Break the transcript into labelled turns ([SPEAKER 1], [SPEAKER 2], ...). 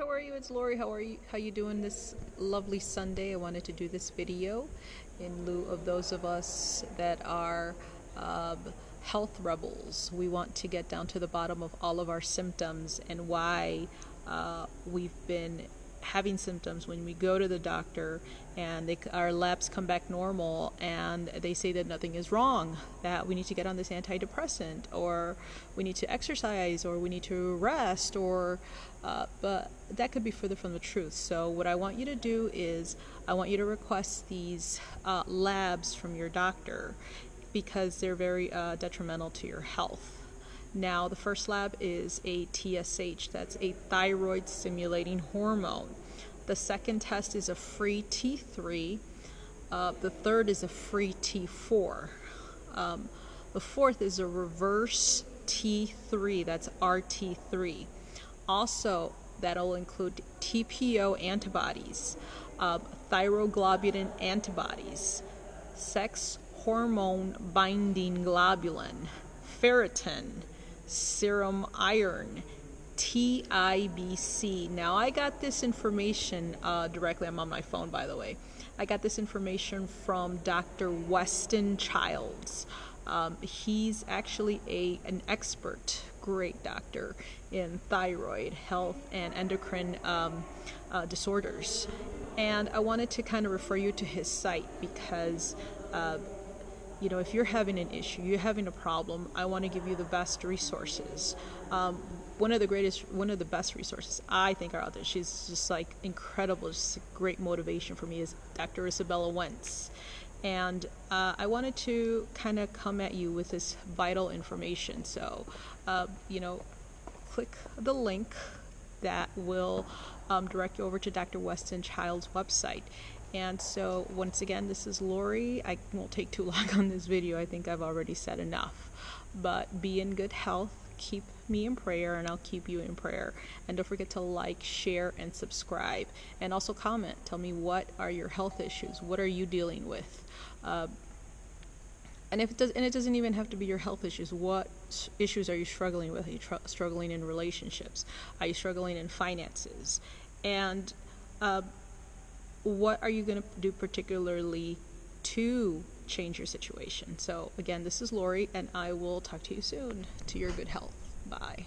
[SPEAKER 1] how are you? It's Lori. How are you? How you doing this lovely Sunday? I wanted to do this video in lieu of those of us that are uh, health rebels. We want to get down to the bottom of all of our symptoms and why uh, we've been having symptoms when we go to the doctor and they, our labs come back normal and they say that nothing is wrong, that we need to get on this antidepressant or we need to exercise or we need to rest or uh, but that could be further from the truth. So what I want you to do is I want you to request these uh, labs from your doctor because they're very uh, detrimental to your health. Now, the first lab is a TSH, that's a thyroid stimulating hormone. The second test is a free T3. Uh, the third is a free T4. Um, the fourth is a reverse T3, that's RT3. Also, that'll include TPO antibodies, uh, thyroglobulin antibodies, sex hormone binding globulin, ferritin, serum iron, TIBC. Now, I got this information uh, directly. I'm on my phone, by the way. I got this information from Dr. Westin Childs. Um, he's actually a an expert, great doctor in thyroid health and endocrine um, uh, disorders. And I wanted to kind of refer you to his site because. Uh, you know, if you're having an issue, you're having a problem, I want to give you the best resources. Um, one of the greatest, one of the best resources I think are out there. She's just like incredible, just great motivation for me is Dr. Izabella Wentz. And uh, I wanted to kind of come at you with this vital information. So, uh, you know, click the link that will um, direct you over to Dr. Westin Child's website. And so, once again, this is Lori. I won't take too long on this video. I think I've already said enough. But be in good health. Keep me in prayer, and I'll keep you in prayer. And don't forget to like, share, and subscribe. And also comment. Tell me what are your health issues? What are you dealing with? Uh, and if it does, and it doesn't even have to be your health issues. What issues are you struggling with? Are you tr- struggling in relationships? Are you struggling in finances? And uh, what are you going to do particularly to change your situation? So, again, this is Lori, and I will talk to you soon. To your good health. Bye.